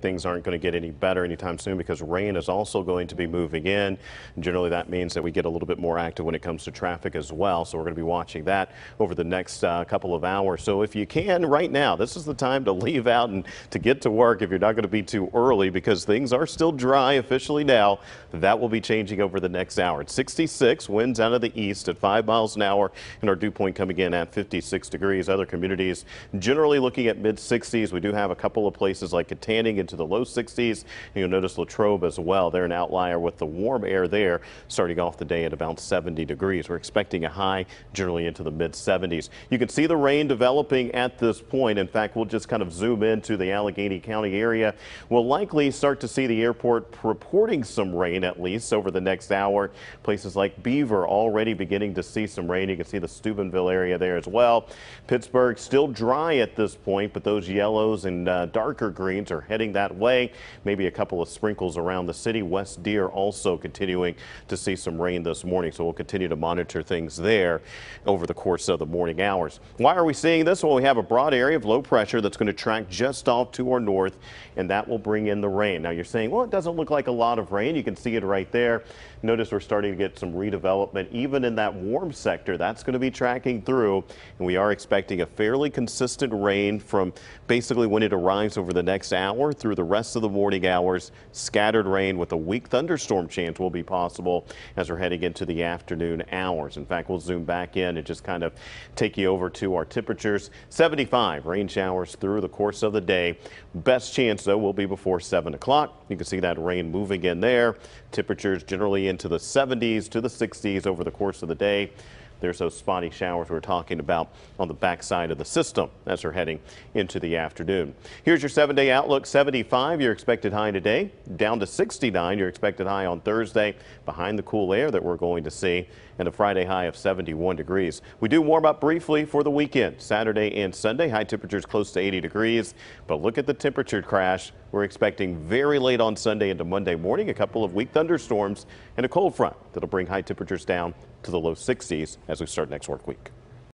Things aren't going to get any better anytime soon because rain is also going to be moving in. Generally, that means that we get a little bit more active when it comes to traffic as well. So we're going to be watching that over the next uh, couple of hours. So if you can right now, this is the time to leave out and to get to work if you're not going to be too early because things are still dry officially now. That will be changing over the next hour. It's 66 winds out of the east at 5 miles an hour and our dew point coming in at 56 degrees. Other communities generally looking at mid 60s. We do have a couple of places like Kittanning into the low 60s. You'll notice Latrobe as well. They're an outlier with the warm air there starting off the day at about 70 degrees. We're expecting a high generally into the mid 70s. You can see the rain developing at this point. In fact, we'll just kind of zoom into the Allegheny County area. We'll likely start to see the airport reporting some rain at least over the next hour. Places like Beaver already beginning to see some rain. You can see the Steubenville area there as well. Pittsburgh still dry at this point, but those yellows and uh, darker greens are heading that way. Maybe a couple of sprinkles around the city. West Deer also continuing to see some rain this morning. So we'll continue to monitor things there over the course of the morning hours. Why are we seeing this? Well, we have a broad area of low pressure that's going to track just off to our north, and that will bring in the rain. Now you're saying, well, it doesn't look like a lot of rain. You can see it right there. Notice we're starting to get some redevelopment even in that warm sector. That's going to be tracking through, and we are expecting a fairly consistent rain from basically when it arrives over the next hour through the rest of the morning hours. Scattered rain with a weak thunderstorm chance will be possible as we're heading into the afternoon hours. In fact, we'll zoom back in and just kind of take you over to our temperatures. 75 rain showers through the course of the day. Best chance, though, will be before 7 o'clock. You can see that rain moving in there. Temperatures generally into the 70s to the 60s over the course of the day. There's those spotty showers we're talking about on the backside of the system as we're heading into the afternoon. Here's your seven day outlook 75 your expected high today down to 69 your expected high on Thursday behind the cool air that we're going to see and a Friday high of 71 degrees. We do warm up briefly for the weekend Saturday and Sunday high temperatures close to 80 degrees but look at the temperature crash we're expecting very late on Sunday into Monday morning a couple of weak thunderstorms and a cold front that'll bring high temperatures down to the low 60s as we start next work week.